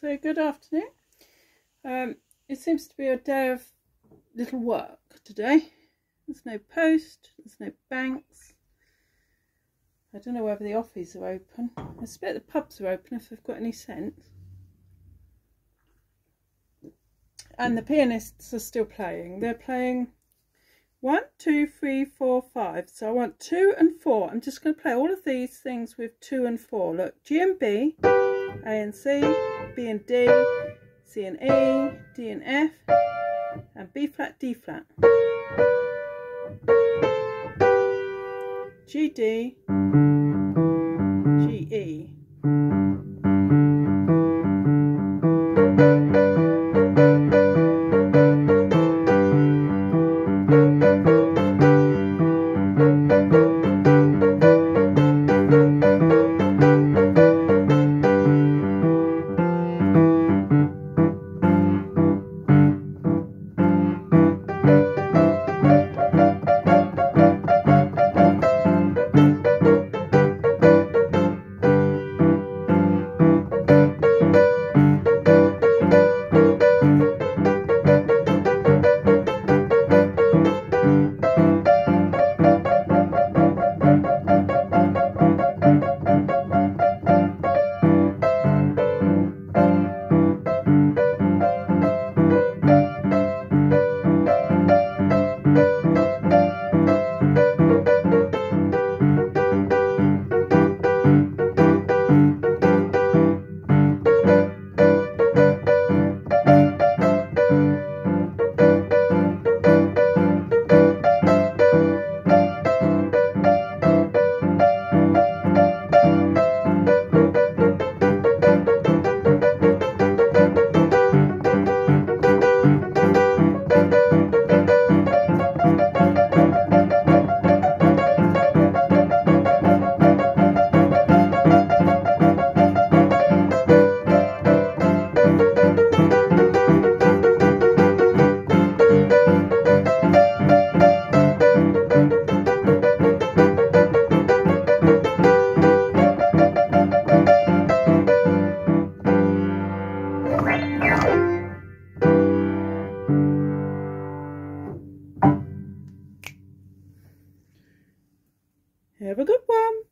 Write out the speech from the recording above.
So good afternoon. Um, it seems to be a day of little work today. There's no post, there's no banks. I don't know whether the offices are open. I expect the pubs are open if they've got any sense. And the pianists are still playing. They're playing one, two, three, four, five. So I want two and four. I'm just going to play all of these things with two and four. Look, G and B, A and C, B and D, C and E, D and F, and B flat, D flat. G, D, Have a good one.